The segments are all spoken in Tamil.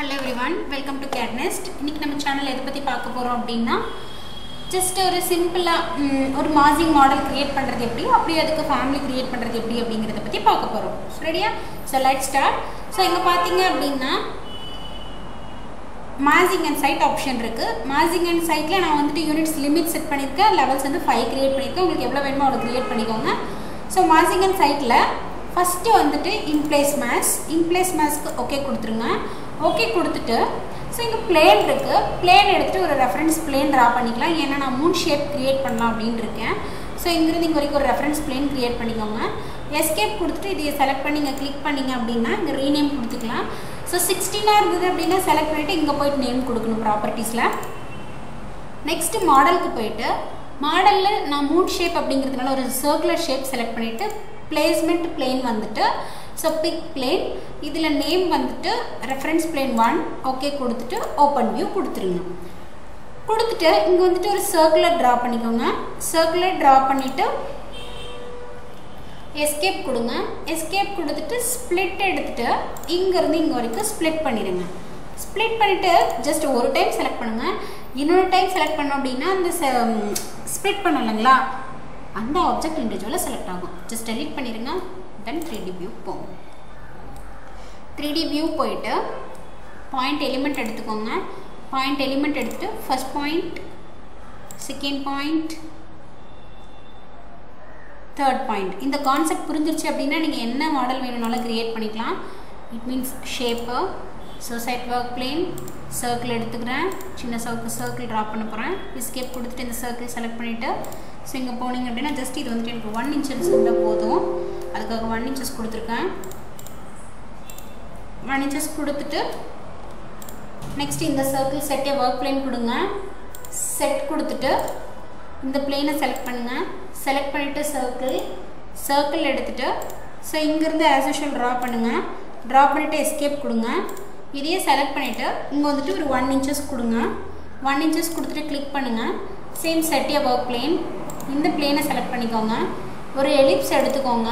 ஹலோ எவ்ரிவன் வெல்கம் டு கேட்னெஸ்ட் இன்றைக்கி நம்ம சேனல் எதை பற்றி பார்க்க போகிறோம் அப்படின்னா ஜஸ்ட் ஒரு சிம்பிளாக ஒரு மாசிங் மாடல் க்ரியேட் பண்ணுறது எப்படி அப்படியே அதுக்கு ஃபேமிலி கிரியேட் பண்ணுறது எப்படி அப்படிங்கிறத பற்றி பார்க்க போகிறோம் ரெடியா ஸோ லைட் ஸ்டார்ட் ஸோ இங்கே பார்த்தீங்க அப்படின்னா மாசிங் அண்ட் சைட் ஆப்ஷன் இருக்குது மாசிங் அண்ட் சைட்டில் நான் வந்துட்டு யூனிட்ஸ் லிமிட் செட் பண்ணியிருக்கேன் லெவல்ஸ் வந்து ஃபைவ் க்ரியேட் பண்ணியிருக்கேன். உங்களுக்கு எவ்வளோ வேணுமோ அவ்வளோ க்ரியேட் பண்ணிக்கோங்க. ஸோ மாசிங் அண்ட் சைட்டில் ஃபஸ்ட்டு வந்துட்டு in place mesh in place மேஸ்க்கு okay கொடுத்துருங்க. ஓகே கொடுத்துட்டு. ஸோ இங்கே பிளேன் இருக்குது பிளேன் எடுத்துகிட்டு ஒரு ரெஃபரன்ஸ் பிளேன் ட்ரா பண்ணிக்கலாம். ஏன்னா நான் மூன் ஷேப் க்ரியேட் பண்ணலாம் அப்படின்னு இருக்கேன். ஸோ இங்கிருந்து இங்கே வரைக்கும் ஒரு ரெஃபரன்ஸ் பிளேன் க்ரியேட் பண்ணிக்கோங்க. எஸ்கேப் கொடுத்துட்டு இதை செலக்ட் பண்ணி இங்கே கிளிக் பண்ணிங்க அப்படின்னா இங்கே ரீநேம் கொடுத்துக்கலாம். ஸோ சிக்ஸ்டீனாக இருந்தது அப்படின்னா செலக்ட் பண்ணிவிட்டு இங்கே போய்ட்டு நேம் கொடுக்கணும் ப்ராப்பர்ட்டிஸில் நெக்ஸ்ட்டு மாடலுக்கு போயிட்டு மாடலில் நான் மூன் ஷேப் அப்படிங்கிறதுனால ஒரு சர்க்குலர் ஷேப் செலக்ட் பண்ணிவிட்டு பிளேஸ்மெண்ட் பிளேன் வந்துட்டு ஸோ பிக் பிளேன் இதில் நேம் வந்துட்டு ரெஃபரன்ஸ் பிளேன் ஒன் ஓகே கொடுத்துட்டு ஓப்பன் வியூ கொடுத்துருங்க கொடுத்துட்டு இங்கே வந்துட்டு ஒரு சர்க்குலர் ட்ரா பண்ணிக்கோங்க. சர்க்குலர் ட்ரா பண்ணிவிட்டு எஸ்கேப் கொடுங்க. எஸ்கேப் கொடுத்துட்டு ஸ்ப்ளிட் எடுத்துகிட்டு இங்கேருந்து இங்கே வரைக்கும் ஸ்ப்ளிட் பண்ணிடுங்க. ஸ்ப்ளிட் பண்ணிவிட்டு ஜஸ்ட் ஒரு டைம் செலக்ட் பண்ணுங்கள் இன்னொரு டைம் செலக்ட் பண்ணோம் அப்படின்னா அந்த ஸ்ப்ளிட் பண்ணலைங்களா அந்த ஆப்ஜெக்ட் இண்டிவிஜுவலாக செலக்ட் ஆகும். ஜஸ்ட் டெலிட் பண்ணிடுங்க. தென் த்ரீ டி வியூ போகும். த்ரீ டி வியூ போயிட்டு பாயிண்ட் எலிமெண்ட் எடுத்துக்கோங்க. பாயிண்ட் எலிமெண்ட் எடுத்துகிட்டு first point second point third point இந்த கான்செப்ட் புரிஞ்சிருச்சு அப்படின்னா நீங்கள் என்ன மாடல் வேணும்னாலும் க்ரியேட் பண்ணிக்கலாம். இட் மீன்ஸ் ஷேப்பு சூசைட் ஒர்க் பிளேன் சர்க்கிள் எடுத்துக்கிறேன். சின்ன சர்க்கிள் சர்க்கிள் ட்ரா பண்ண போகிறேன் எஸ்கேப் கொடுத்துட்டு இந்த சர்க்கிள் செலக்ட் பண்ணிவிட்டு ஸோ இங்கே போனீங்க அப்படின்னா ஜஸ்ட் இது வந்துட்டு எனக்கு ஒன் இன்ச்சன்ஸ் இருந்தால் போதும். அதுக்காக ஒன் இன்ச்சஸ் கொடுத்துருக்கேன். ஒன் இன்ச்சஸ் கொடுத்துட்டு நெக்ஸ்ட் இந்த சர்க்கிள் செட்டே ஒர்க் பிளேன் கொடுங்க. செட் கொடுத்துட்டு இந்த பிளேனை செலக்ட் பண்ணுங்கள் செலக்ட் பண்ணிவிட்டு சர்க்கிள் சர்க்கிள் எடுத்துகிட்டு ஸோ இங்கேருந்து ஆஸ் யூஷுவல் ட்ரா பண்ணுங்கள் ட்ரா பண்ணிவிட்டு எஸ்கேப் கொடுங்க. இதையே செலக்ட் பண்ணிவிட்டு இங்கே வந்துட்டு ஒரு ஒன் இன்ச்சஸ் கொடுங்க. ஒன் இன்ச்சஸ் கொடுத்துட்டு கிளிக் பண்ணுங்கள் சேம் செட்டிய ஒர்க் பிளேன் இந்த பிளேனை செலக்ட் பண்ணிக்கோங்க. ஒரு எலிப்ஸ் எடுத்துக்கோங்க.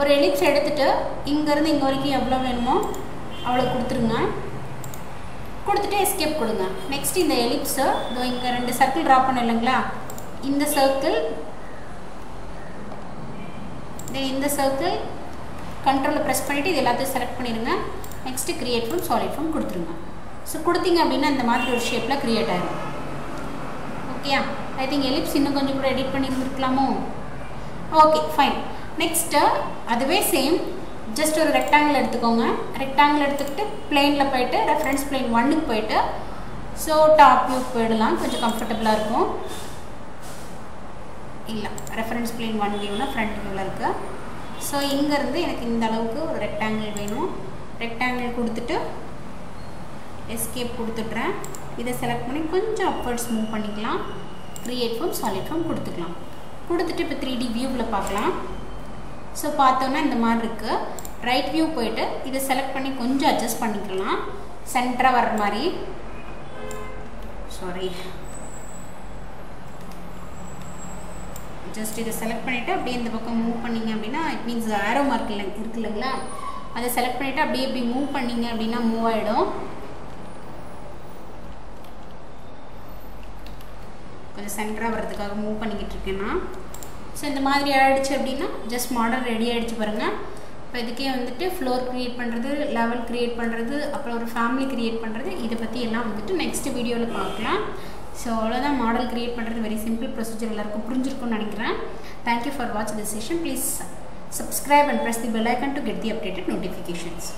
ஒரு எலிப்ஸ் எடுத்துகிட்டு இங்கேருந்து இங்கே வரைக்கும் எவ்வளோ வேணுமோ அவ்வளோ கொடுத்துருங்க. கொடுத்துட்டு எஸ்கேப் கொடுங்க. நெக்ஸ்ட் இந்த எலிப்ஸு இதோ இங்கே ரெண்டு சர்க்கிள் ட்ரா பண்ண இல்லைங்களா? இந்த சர்க்கிள் இந்த சர்க்கிள் கண்ட்ரோலில் ப்ரெஸ் பண்ணிவிட்டு இது எல்லாத்தையும் செலக்ட் பண்ணிடுங்க. Next create form solid form கொடுத்துருங்க. ஸோ கொடுத்தீங்க அப்படின்னா இந்த மாதிரி ஒரு ஷேப்பில் க்ரியேட் ஆகிடும் ஓகேயா ஐ திங்க் எலிப்ஸ் இன்னும் கொஞ்சம் கூட எடிட் பண்ணியிருந்துருக்கலாமோ? ஓகே ஃபைன் நெக்ஸ்ட்டு அதுவே சேம் ஜஸ்ட் ஒரு ரெக்டாங்கிள் எடுத்துக்கோங்க. ரெக்டாங்கிள் எடுத்துக்கிட்டு பிளெயினில் போயிட்டு ரெஃபரன்ஸ் பிளெயின் ஒன்னுக்கு போயிட்டு ஸோ டாப் வியூ போயிடலாம். கொஞ்சம் கம்ஃபர்டபுளாக இருக்கும். இல்லை ரெஃபரன்ஸ் பிளெயின் ஒன் வியூனா ஃப்ரண்ட் வியூவில் இருக்குது ஸோ இங்கேருந்து எனக்கு இந்த அளவுக்கு ஒரு ரெக்டாங்கிள் வேணும். ரெக்டாங்கிள் கொடுத்துட்டு எஸ்கேப் கொடுத்துட்றேன். இதை செலக்ட் பண்ணி கொஞ்சம் அப்வர்ட்ஸ் மூவ் பண்ணிக்கலாம். க்ரியேட் ஃபார்ம் சாலிட் ஃபார்ம் கொடுத்துக்கலாம். கொடுத்துட்டு இப்போ த்ரீ டி வியூவில் பார்க்கலாம் ஸோ பார்த்தோன்னா இந்த மாதிரி இருக்குது ரைட் வியூ போயிட்டு இதை செலக்ட் பண்ணி கொஞ்சம் அட்ஜஸ்ட் பண்ணிக்கலாம். சென்டராக வர்ற மாதிரி. சாரி ஜஸ்ட் இதை செலக்ட் பண்ணிவிட்டு அப்படியே இந்த பக்கம் மூவ் பண்ணிங்க அப்படின்னா இட் மீன்ஸ் ஆரோ மார்க் இல்லை இருக்கு இல்லைங்களா அதை செலக்ட் பண்ணிவிட்டு அப்படியே இப்படி மூவ் பண்ணிங்க அப்படின்னா மூவ் ஆகிடும் கொஞ்சம் சென்டராக வர்றதுக்காக மூவ் பண்ணிக்கிட்டு இருக்கேன்னா. ஸோ இந்த மாதிரி ஆகிடுச்சு அப்படின்னா ஜஸ்ட் மாடல் ரெடி ஆகிடுச்சு பாருங்கள் இப்போ இதுக்கே வந்துட்டு ஃப்ளோர் க்ரியேட் பண்ணுறது லெவல் க்ரியேட் பண்ணுறது அப்புறம் ஒரு ஃபேமிலி க்ரியேட் பண்ணுறது இதை பற்றி எல்லாம் வந்துட்டு நெக்ஸ்ட் வீடியோவில் பார்க்கலாம். ஸோ அவ்வளோதான் மாடல் க்ரியேட் பண்ணுறது வெரி சிம்பிள் ப்ரொசீஜர் எல்லாருக்கும் புரிஞ்சிருக்கும்னு நினைக்கிறேன். Thank you for watch this session please subscribe and press the bell icon to get the updated notifications